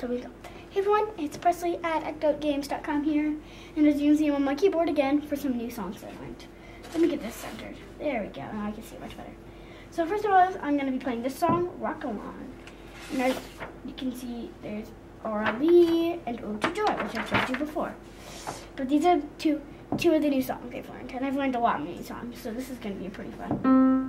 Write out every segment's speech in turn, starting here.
till we go. Hey everyone, it's Presley at ActOutGames.com here, and as you can see, I'm on my keyboard again for some new songs that I learned. Let me get this centered. There we go, now I can see it much better. So first of all, I'm going to be playing this song, Rock Along. And as you can see, there's Aura Lee and Ode to Joy, which I've showed you before. But these are two two of the new songs I've learned, and I've learned a lot of new songs, so this is going to be pretty fun.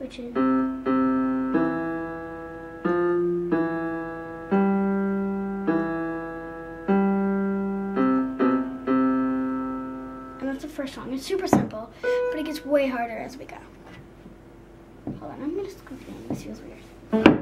Which is. And that's the first song. It's super simple, but it gets way harder as we go. Hold on, I'm gonna scoop it in. This feels weird.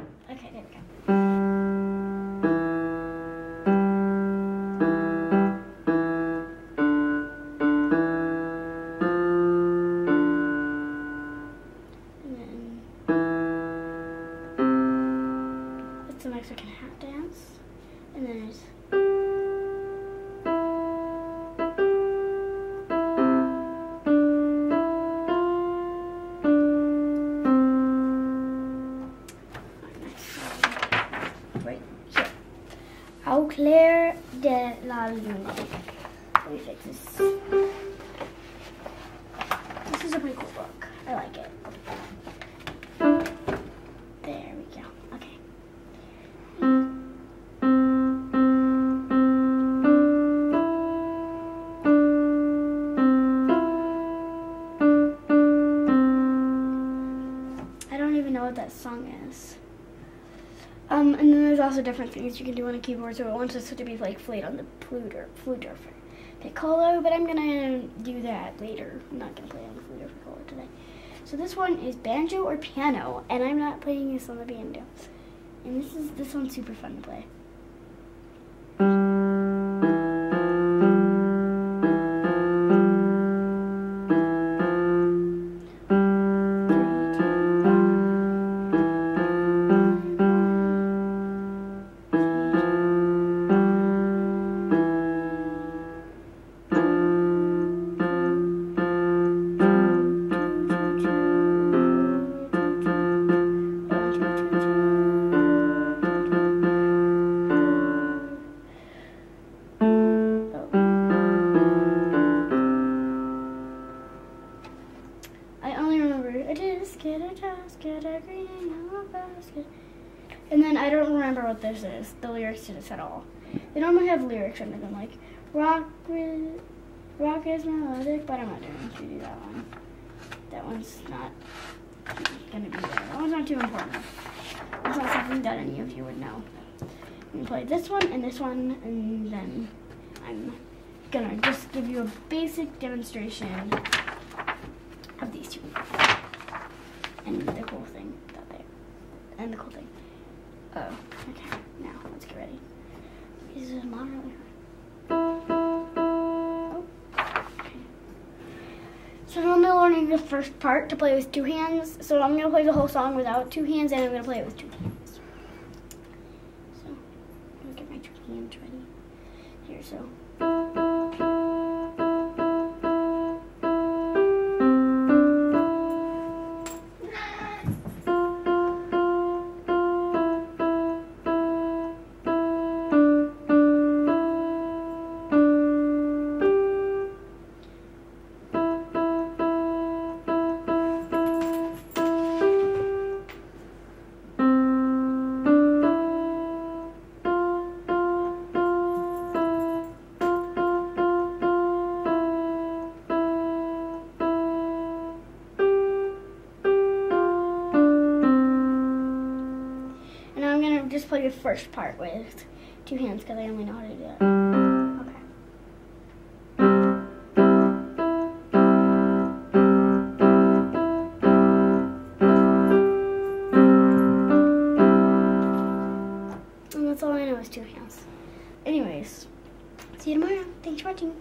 And then there's right here. Au clair de la lune. Let me fix this. This is a pretty cool book. I like it. That song is. Um, and then there's also different things you can do on a keyboard. So it wants us to be like played on the flute or flute or piccolo, but I'm gonna do that later. I'm not gonna play on the flute or piccolo today. So this one is banjo or piano, and I'm not playing this on the banjo. And this is this one's super fun to play. Basket, a green and yellow basket. And then I don't remember what this is, the lyrics to this at all. They normally have lyrics under them, like rock, rock is melodic, but I'm not doing to do that one. That one's not gonna be there. That one's not too important. It's not something that any of you would know. I'm gonna play this one and this one, and then I'm gonna just give you a basic demonstration of these two. And the cool thing that they and the cool thing. Oh, okay. Now let's get ready. Oh. So I'm only learning the first part to play with two hands. So I'm gonna play the whole song without two hands, and I'm gonna play it with two hands. So I'm gonna get my two hands ready. Here, so. Just play the first part with two hands because I only know how to do it. Okay. That's all I know is two hands. Anyways, see you tomorrow. Thanks for watching.